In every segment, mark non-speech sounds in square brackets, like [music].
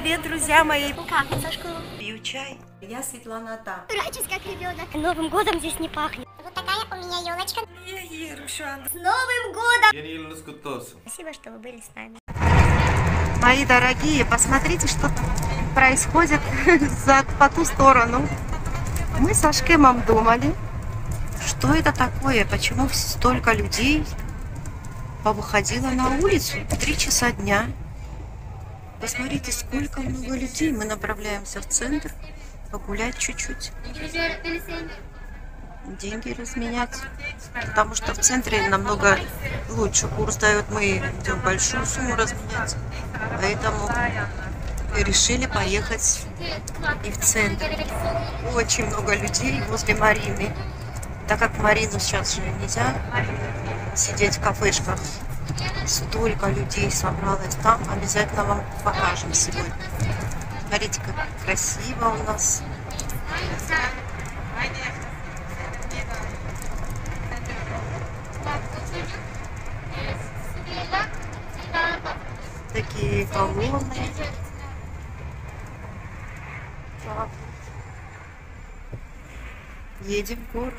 привет, друзя мои! Пахнет со школы. Пью чай. Я Светлана Та. Прячусь, как ребенок. Новым годом здесь не пахнет. Вот такая у меня елочка. Я Рушан. С Новым годом! Olsun. Спасибо, что вы были с нами. Мои дорогие, посмотрите, что происходит [laughs] за, по ту сторону. Мы со Шкемом думали, что это такое, почему столько людей повыходило на улицу в 3 часа дня. Посмотрите, сколько много людей. Мы направляемся в центр погулять чуть-чуть, деньги разменять. Потому что в центре намного лучше курс дает. Мы идем большую сумму разменять. Поэтому решили поехать и в центр. Очень много людей возле Марины. Так как Марину сейчас же нельзя сидеть в кафешках. Столько людей собралось там. Обязательно вам покажем сегодня. Смотрите, как красиво у нас. Такие колонны. Едем в город.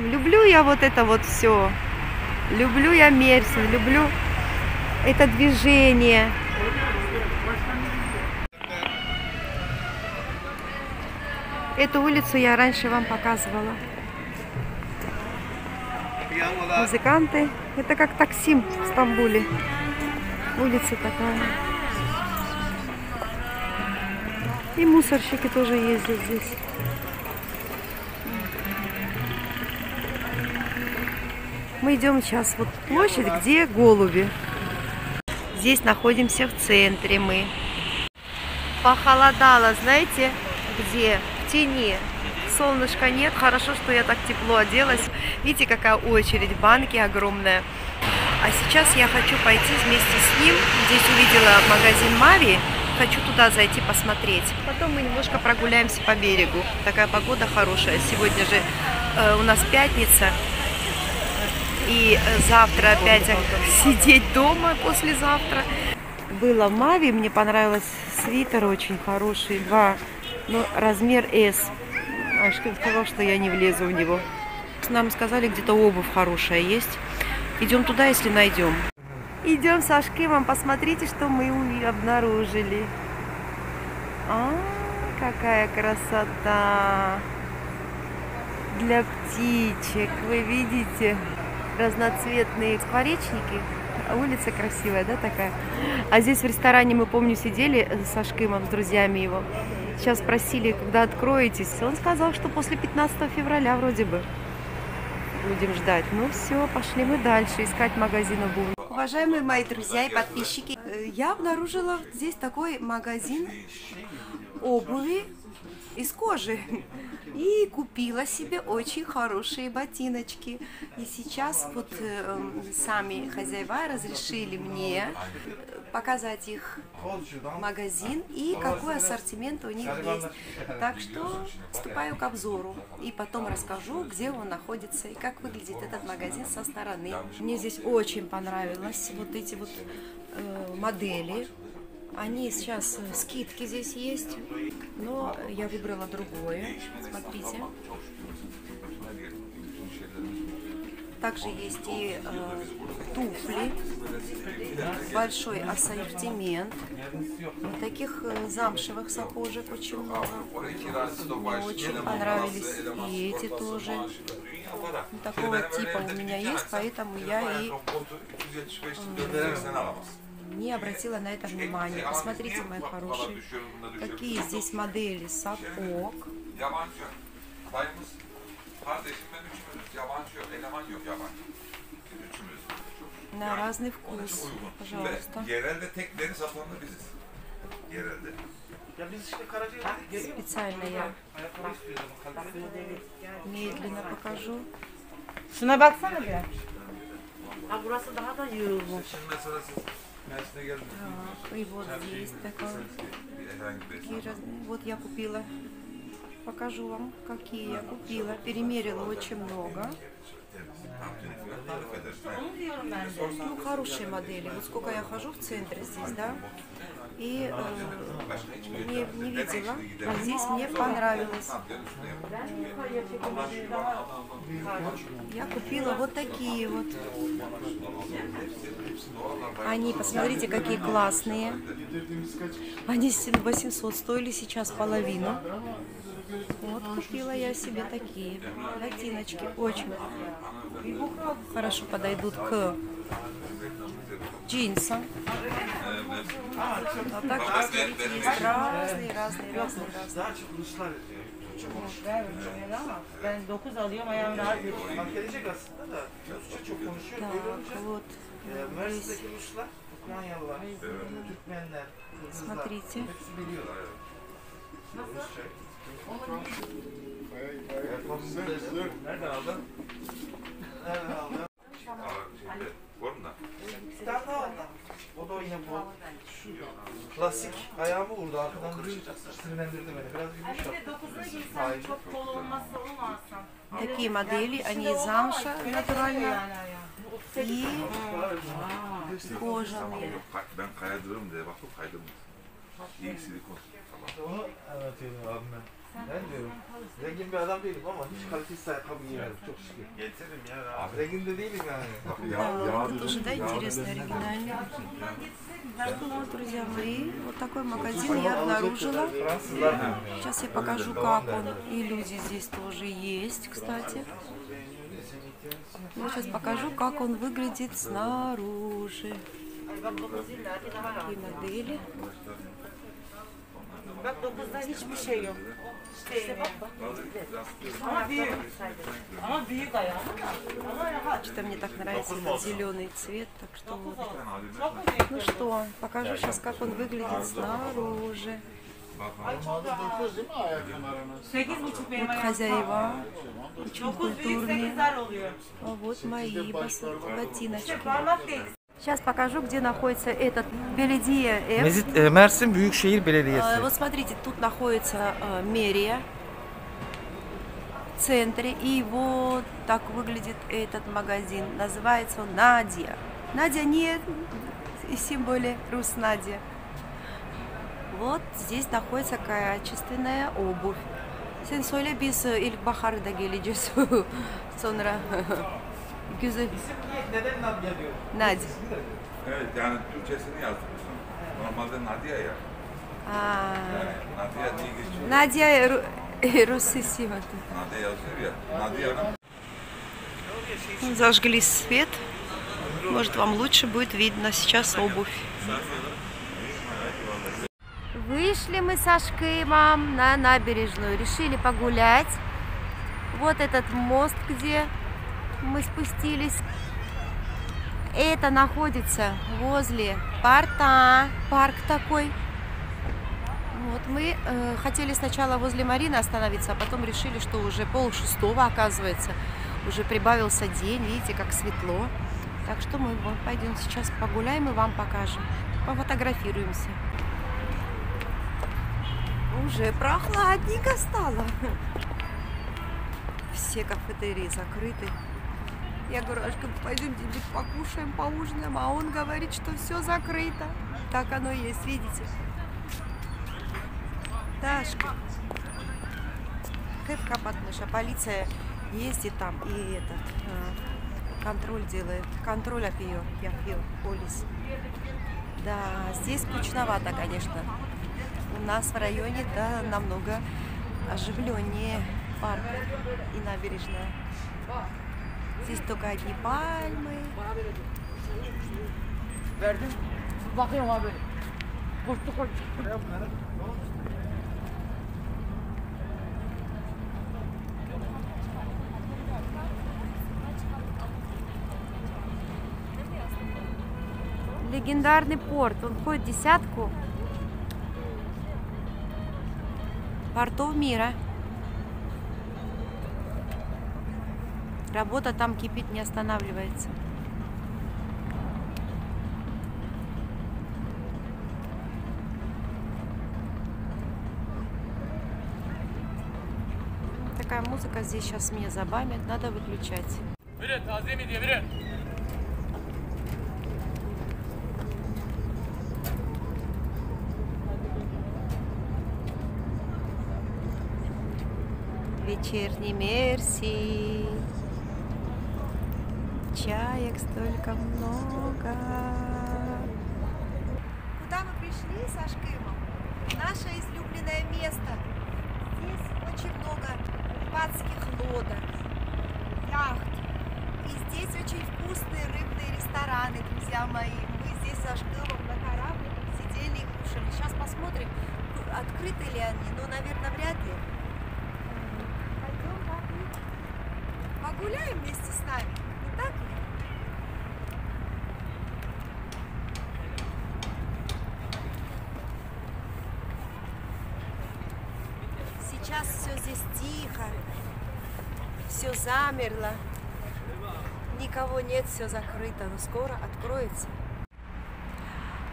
Машкин, люблю я вот это вот все. Люблю я Мерсин, люблю это движение. Эту улицу я раньше вам показывала. Музыканты. Это как Таксим в Стамбуле. Улица такая. И мусорщики тоже ездят здесь. Мы идем сейчас вот площадь, где голуби. Здесь находимся в центре мы. Похолодало, знаете, где? В тени. Солнышка нет. Хорошо, что я так тепло оделась. Видите, какая очередь, банки огромная. А сейчас я хочу пойти вместе с ним. Здесь увидела магазин Мави. Хочу туда зайти посмотреть. Потом мы немножко прогуляемся по берегу. Такая погода хорошая. Сегодня же э, у нас пятница. И э, завтра опять сидеть дома послезавтра. Было в Мави, мне понравилось свитер очень хороший, два, ну, размер S. Ашкин сказал, что я не влезу в него. нам сказали, где-то обувь хорошая есть. Идем туда, если найдем. Идем с Ашкемом, посмотрите, что мы обнаружили. А, какая красота! Для птичек, вы видите, разноцветные скворечники. Улица красивая, да, такая? А здесь в ресторане, мы, помню, сидели с Ашкимом, с друзьями его. Сейчас спросили, когда откроетесь. Он сказал, что после 15 февраля вроде бы будем ждать. Ну все, пошли мы дальше искать магазин обуви. Уважаемые мои друзья и подписчики, я обнаружила здесь такой магазин обуви из кожи. И купила себе очень хорошие ботиночки. И сейчас вот э, сами хозяева разрешили мне э, показать их магазин и какой ассортимент у них есть. Так что вступаю к обзору и потом расскажу, где он находится и как выглядит этот магазин со стороны. Мне здесь очень понравилось вот эти вот э, модели. Они сейчас э, скидки здесь есть, но я выбрала другое. Смотрите. Также есть и э, туфли, большой ассортимент. Вот таких э, замшевых сапожек очень много. Мне очень понравились и эти тоже. Такого типа у меня есть, поэтому я и не обратила на это внимания. Посмотрите, мои хорошие, какие здесь модели сапог. На разный вкус, пожалуйста. Специально я медленно покажу. Şuna baksana bir. Ha burası daha da. Şimdi mesela siz и вот здесь разные. Вот я купила. Покажу вам, какие я купила. Перемерила очень много. Ну, хорошие модели. Вот сколько я хожу в центре здесь, да, и э, не, не видела, а здесь мне понравилось. Я купила вот такие вот. Они, посмотрите, какие классные. Они с- 800 стоили сейчас половину. Вот купила я себе такие ботиночки. Очень хорошо подойдут к джинсам. А так, посмотрите, есть разные, разные, разные, разные. Daha çok Ruslar Ver böyle ama ben 9 alıyorum ayağım rahat yürüyor. fark edecek aslında da Rusça çok konuşuyor. Böyle Так, olunca вот. e, Mersin'deki Ruslar, Ukraynalılar, Türkmenler, Kırgızlar Смотрите. hepsi biliyorlar. Rusça. Nereden aldın? Nereden aldın? klasik ayağımı vurdu arkadan duruyor. Sinirlendirdi beni. Biraz yumuş Bir de yaptı. 9'a girsem çok kol olmazsa onu alsam. Такие модели, они из замша натурально Yani ayağım. и Tamam кожаные. yok. kay- Ben kaydırırım diye bakıp kaydırmaz. İyi silikon. Tamam. Onu anlatıyorum abime. Ben diyorum, zengin bir adam değilim ama hiç kalitesiz ayakkabı giyemedim çok şükür. Getiririm ya. Abi. Zengin de değilim yani. Yağ это тоже, да, интересно, оригинальный. Вот, друзья мои, вот такой магазин я обнаружила. Сейчас я покажу, как он. И люди здесь тоже есть, кстати. Я сейчас покажу, как он выглядит снаружи. Такие модели. Bak 9'da hiçbir şey yok. İşte bak bak. Ama büyük. Ama büyük ayağım. Ama rahat. Что-то мне так нравится этот зеленый цвет, так что? Ну что, покажу сейчас, как он выглядит снаружи. 8,5 benim Вот хозяева, очень 9 büyük культурные. 8'ler oluyor. А вот мои ботиночки. Сейчас покажу, где находится этот Беледия F. Mezit, e, Büyükşehir Belediyesi. Э, Вот смотрите, тут находится э, мерия в центре. И вот так выглядит этот магазин. Называется он Надя. Надя нет, и тем более Рус Надя. Вот здесь находится качественная обувь. Sen söyle biz e, ilk baharda geleceğiz. Sonra güzel. Neden Nadia diyor? Nadia. Evet yani Türkçesini yazdık biz onu. Normalde Nadia ya. Aa, Yani Nadia diye geçiyor. Nadia Ру- Русисима. Nadia yazıyor ya. Nadia'nın Зажгли свет. Может, вам лучше будет видно сейчас обувь. Вышли мы со Шкимом на набережную. Решили погулять. Вот этот мост, где мы спустились. Это находится возле порта. Парк такой. Вот мы э, хотели сначала возле Марины остановиться, а потом решили, что уже пол шестого, оказывается, уже прибавился день, видите, как светло. Так что мы вот пойдем сейчас погуляем и вам покажем. Пофотографируемся. Уже прохладненько стало. [laughs] Все кафетерии закрыты. Я говорю, Ашка, пойдемте где-нибудь покушаем, поужинаем. А он говорит, что все закрыто. Так оно и есть, видите. Дашка. Как капотныша. Полиция ездит там и этот э, контроль делает. Контроль опьет, я пью, полис. Да, здесь скучновато, конечно. У нас в районе, да, намного оживленнее парк и набережная. Здесь только одни пальмы. Verdim. Bakıyorum abi. Koştu koştu. Легендарный порт. Он входит в десятку портов мира. Работа там кипит, не останавливается. Такая музыка здесь сейчас меня забамит, надо выключать. Mi diye biri. Вечерний Мерси. Чаек столько много. Куда мы пришли со Шкимом? Наше излюбленное место. Здесь очень много рыбацких лодок, яхт. И здесь очень вкусные рыбные рестораны, друзья мои. Мы здесь со Шкимом на корабликах сидели и кушали. Сейчас посмотрим, открыты ли они. Ну, наверное, вряд ли. Пойдем погуляем вместе с нами. Не так ли? Сейчас все здесь тихо, все замерло, никого нет, все закрыто, но скоро откроется.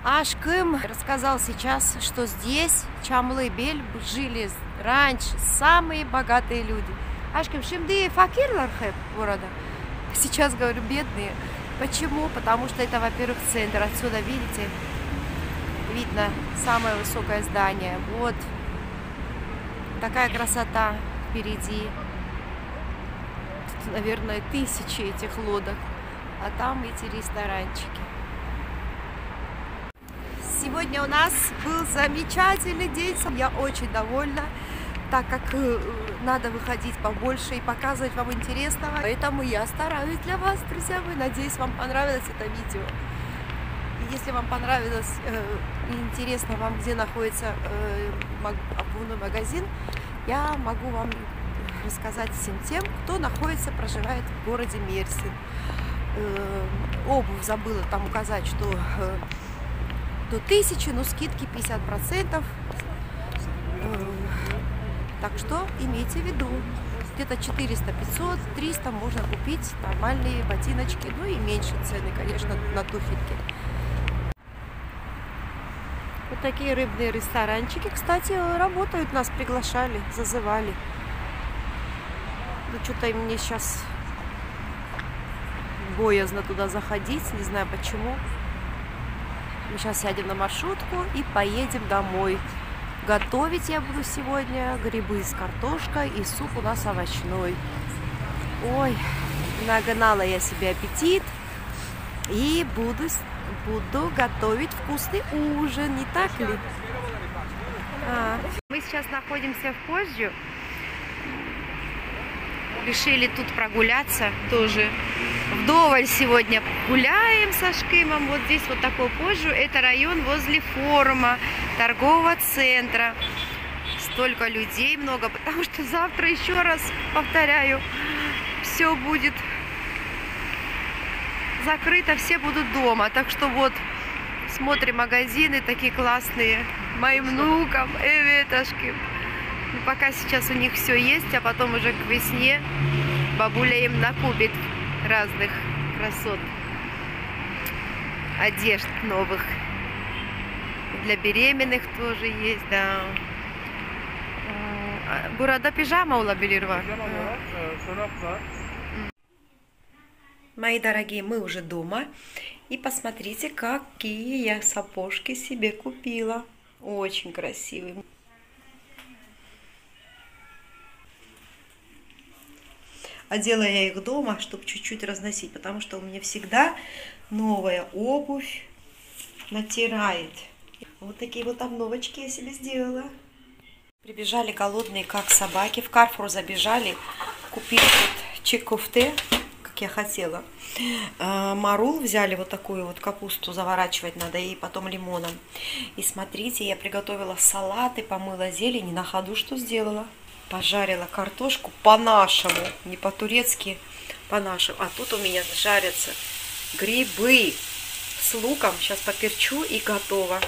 Ашкым рассказал сейчас, что здесь, Чамлы-Бель, жили раньше самые богатые люди. Ашкым, şimdi fakirler hep burada. Сейчас говорю бедные. Почему? Потому что это, во-первых, центр. Отсюда, видите, видно самое высокое здание. Вот такая красота впереди. Тут, наверное, тысячи этих лодок. А там эти ресторанчики. Сегодня у нас был замечательный день. Я очень довольна, так как э, надо выходить побольше и показывать вам интересного. Поэтому я стараюсь для вас, друзья мои. Надеюсь, вам понравилось это видео. Если вам понравилось э, интересно вам, где находится э, обувной магазин, я могу вам рассказать всем тем, кто находится, проживает в городе Мерсин. Э, обувь забыла там указать, что э, до 1000, но скидки 50%. Э, Так что имейте в виду, где-то 400, 500, 300 можно купить нормальные ботиночки, ну и меньше цены, конечно, на туфельки. Вот такие рыбные ресторанчики, кстати, работают, нас приглашали, зазывали. Ну, что-то мне сейчас боязно туда заходить, не знаю почему. Мы сейчас сядем на маршрутку и поедем домой. Готовить я буду сегодня грибы с картошкой и суп у нас овощной. Ой, нагнала я себе аппетит и буду, буду готовить вкусный ужин, не так ли? А. Мы сейчас находимся в Позже. Решили тут прогуляться тоже. Вдоволь сегодня гуляем со Шкимом. Вот здесь вот такой позже. Это район возле форума, торгового центра. Столько людей много, потому что завтра еще раз повторяю, все будет закрыто, все будут дома. Так что вот смотрим магазины такие классные моим внукам, Эветошки. Ну, пока сейчас у них все есть, а потом уже к весне бабуля им накупит разных красот, одежд новых. Для беременных тоже есть, да. Burada pijama olabilir var. Мои дорогие, мы уже дома. И посмотрите, какие я сапожки себе купила. Очень красивые. Одела я их дома, чтобы чуть-чуть разносить, потому что у меня всегда новая обувь натирает. Вот такие вот обновочки я себе сделала. Прибежали голодные, как собаки. В Карфур забежали, купили вот чекуфте, как я хотела. А, марул взяли вот такую вот капусту, заворачивать надо, и потом лимоном. И смотрите, я приготовила салат и помыла зелень, на ходу что сделала? Пожарила картошку по-нашему, не по-турецки, по-нашему. А тут у меня жарятся грибы с луком. Сейчас поперчу и готово.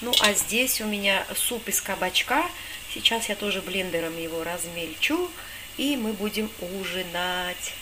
Ну, а здесь у меня суп из кабачка. Сейчас я тоже блендером его размельчу. И мы будем ужинать.